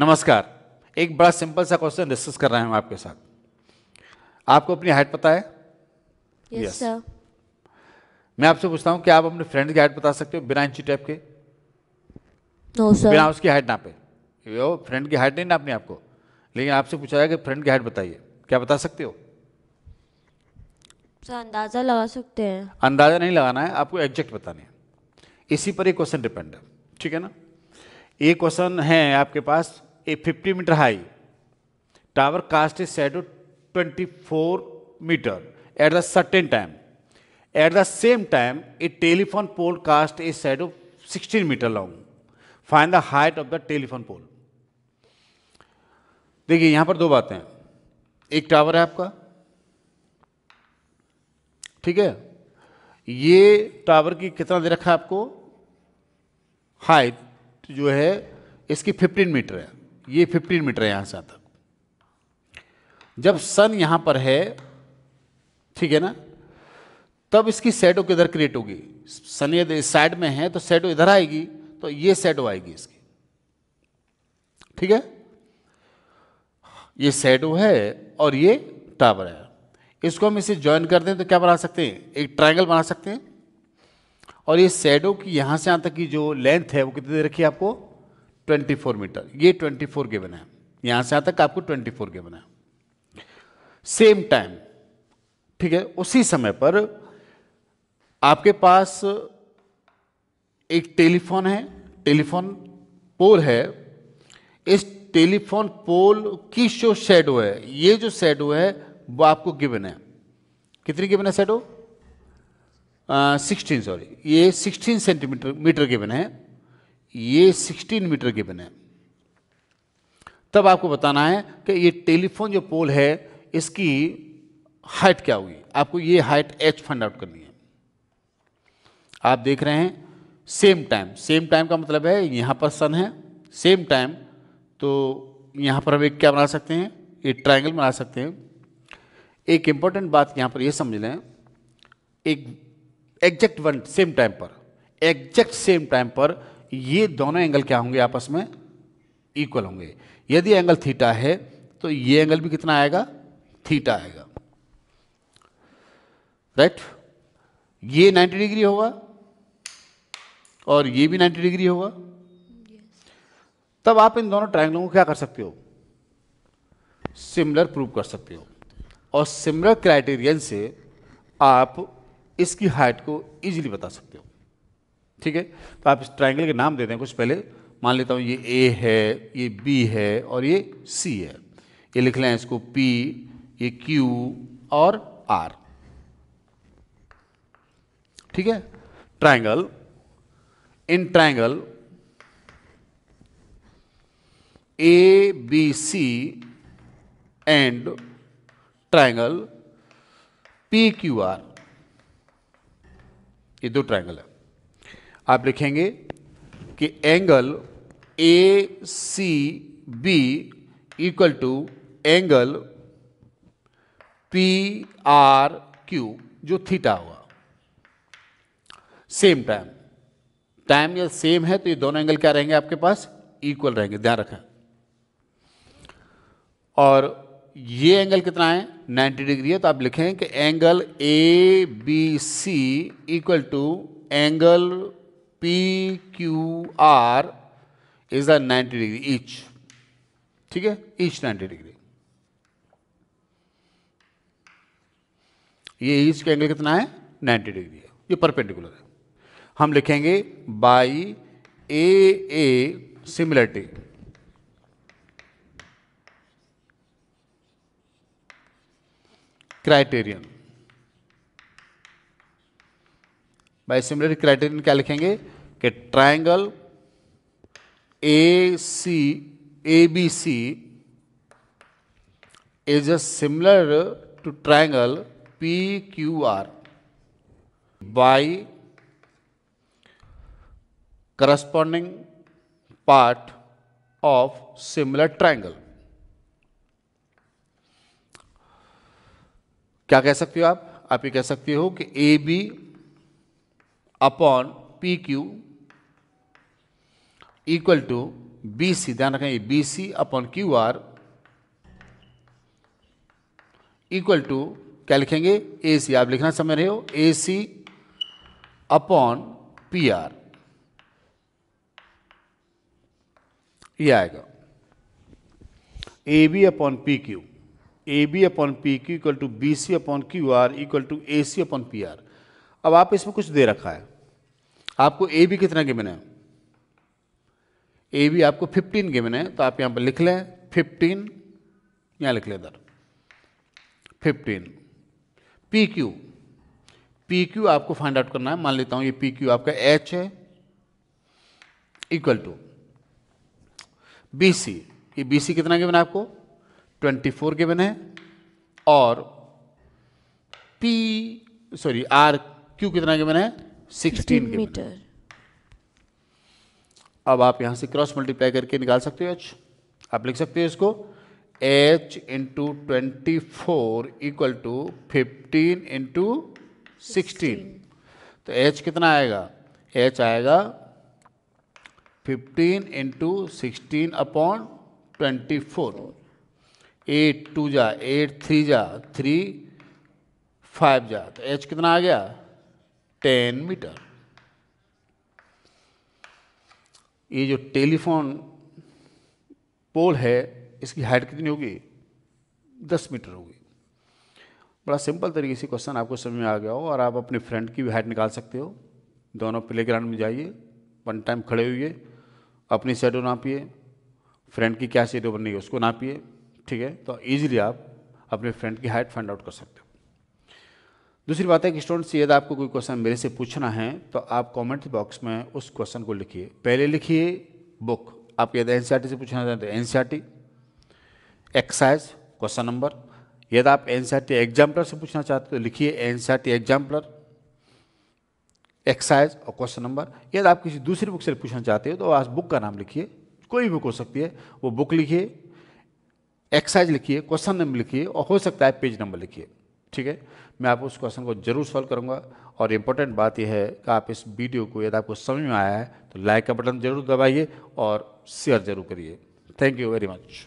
नमस्कार। एक बड़ा सिंपल सा क्वेश्चन डिस्कस कर रहे हैं हम आपके साथ। आपको अपनी हाइट पता है? Yes Yes. सर मैं आपसे पूछता हूँ क्या आप अपने फ्रेंड की हाइट बता सकते हो बिना इंची टैप के? नो सर बिना उसकी हाइट नापे यो फ्रेंड की हाइट नहीं नापनी आपको? लेकिन आपसे पूछा जाए कि फ्रेंड की हाइट बताइए। क्या बता सकते हो? सर अंदाज़ा लगा सकते हैं। अंदाज़ा नहीं लगाना है आपको एग्जैक्ट बतानी है। इसी पर ये क्वेश्चन डिपेंड है। ठीक है ना? ये क्वेश्चन है आपके पास a 50 metre high tower cast is shadow 24 metre at the certain time at the same time a telephone pole cast is shadow 16 metre long find the height of the telephone pole देखिए, यहाँ पर दो बातें हैं। एक tower है आपका। ठीक है? ये टावर की कितना दे रखा है आपको? हाइट जो है, इसकी 15 मीटर है। ये 15 मीटर है यहाँ से तक जब सन यहाँ पर है, ठीक है ना, तब इसकी सैडो किधर क्रिएट होगी? सन यदि साइड में है तो सैडो इधर आएगी तो ये सैडो आएगी इसकी। ठीक है? ये सैडो है और ये टावर है। इसको हम इसे ज्वाइन कर दें तो क्या बना सकते हैं? एक ट्रायंगल बना सकते हैं। और ये सैडो की यहाँ से यहाँ तक की जो लेंथ है, वो कितनी दे रखी है आपको? 24 मीटर। ये 24 गिवन है। यहाँ से यहाँ तक आपको 24 गिवन है। सेम टाइम, ठीक है, उसी समय पर आपके पास एक टेलीफोन है, टेलीफोन पोल है। इस टेलीफोन पोल की जो शेडो है, ये जो शेडो है, वो आपको गिवन है। कितनी गिवन है शेडो सिक्सटीन सॉरी ये सिक्सटीन सेंटीमीटर मीटर गिवन है। ये सिक्सटीन मीटर के बने। तब आपको बताना है कि ये टेलीफोन जो पोल है, इसकी हाइट क्या होगी? आपको ये हाइट एच फाइंड आउट करनी है। आप देख रहे हैं, सेम टाइम सेम टाइम का मतलब है यहाँ पर सन है, सेम टाइम तो यहाँ पर हम एक क्या बना सकते हैं? एक ट्रायंगल बना सकते हैं। एक इंपॉर्टेंट बात यहाँ पर यह समझ लें, एक एग्जैक्ट वन सेम टाइम पर, एग्जैक्ट सेम टाइम पर ये दोनों एंगल क्या होंगे आपस में? इक्वल होंगे। यदि एंगल थीटा है तो ये एंगल भी कितना आएगा? थीटा आएगा। राइट ये 90 डिग्री होगा, और ये भी 90 डिग्री होगा। तब आप इन दोनों ट्रायंगलों को क्या कर सकते हो? सिमिलर प्रूव कर सकते हो। और सिमिलर क्राइटेरियन से आप इसकी हाइट को इजीली बता सकते हो। ठीक है? तो आप इस ट्राइंगल के नाम देते हैं कुछ पहले। मान लेता हूँ ये ए है, ये बी है और ये सी है। ये लिख लें इसको पी ये क्यू और आर ठीक है? Triangle in triangle A B C and triangle P Q R ये दो ट्राइंगल है। आप लिखेंगे कि angle A C B equal to angle P R Q जो थीटा हुआ। सेम टाइम टाइम या सेम है तो ये दोनों एंगल क्या रहेंगे आपके पास? इक्वल रहेंगे, ध्यान रखें। और ये एंगल कितना है? 90 डिग्री है तो आप लिखें कि angle A B C equal to angle P Q R is a 90 degree each ठीक है? ईच 90 डिग्री ये ईच का एंगल कितना है? 90 डिग्री है। ये परपेंडिकुलर है। हम लिखेंगे by a a similarity criterion by similar criterion क्या लिखेंगे? कि triangle A C A B C is a similar to triangle P Q R by corresponding part of similar triangle क्या कह सकते हो आप? आप ये कह सकते हो कि A B upon P Q equal to B C ध्यान रखें B C upon Q R equal to क्या लिखेंगे? ए सी आप लिखना समझ रहे हो? A C upon P R ये आएगा। A B upon P Q A B upon P Q equal to B C upon Q R equal to A C upon P R अब आप इसमें कुछ दे रखा है। आपको ए बी कितना गिवन है? ए बी आपको 15 गिवन है तो आप यहाँ पर लिख लें 15 यहाँ लिख लें इधर। 15 पी क्यू पी क्यू आपको फाइंड आउट करना है, मान लेता हूँ ये पी क्यू आपका एच है इक्वल टू बी सी ये बी सी कितना गिवन है आपको? 24 गिवन है, और पी सॉरी आर क्यू कितना है 16 गिवन है मीटर अब आप यहाँ से क्रॉस मल्टीप्लाई करके निकाल सकते हो एच आप लिख सकते हो इसको। H into twenty four equal to fifteen into sixteen तो एच कितना आएगा? एच आएगा fifteen into sixteen upon twenty four eight two जा एट थ्री जा थ्री फाइव जा। तो एच कितना आ गया? Ten metre. ये जो टेलीफोन पोल है, इसकी हाइट कितनी होगी? दस मीटर होगी। बड़ा सिंपल तरीके से क्वेश्चन आपको समझ में आ गया हो और आप अपने फ्रेंड की भी हाइट निकाल सकते हो। दोनों प्ले ग्राउंड में जाइए, वन टाइम खड़े हुए अपनी शेडो नापिए, फ्रेंड की क्या शेडो बन रही है उसको नापिए, ठीक है? तो ईजिली आप अपने फ्रेंड की हाइट फाइंड आउट कर सकते हो। दूसरी बात है कि स्टूडेंट से यदि आपको कोई क्वेश्चन मेरे से पूछना है तो आप कमेंट बॉक्स में उस क्वेश्चन को लिखिए। पहले लिखिए बुक आप यदि एन से पूछना चाहते हैं एन एक्साइज क्वेश्चन नंबर यदि आप एनसीआरटी एग्जाम्पलर से पूछना चाहते हो तो लिखिए एनसीआरटी एग्जाम्पलर एक्साइज और क्वेश्चन नंबर यदि आप किसी दूसरी बुक से पूछना चाहते हो तो आज बुक का नाम लिखिए। कोई बुक हो सकती है, वो बुक लिखिए। एक्साइज लिखिए क्वेश्चन नंबर लिखिए और हो सकता है पेज नंबर लिखिए। ठीक है? मैं आप उस क्वेश्चन को ज़रूर सॉल्व करूँगा और इम्पोर्टेंट बात यह है कि आप इस वीडियो को, यदि आपको समझ में आया है तो लाइक का बटन ज़रूर दबाइए और शेयर ज़रूर करिए। Thank you very much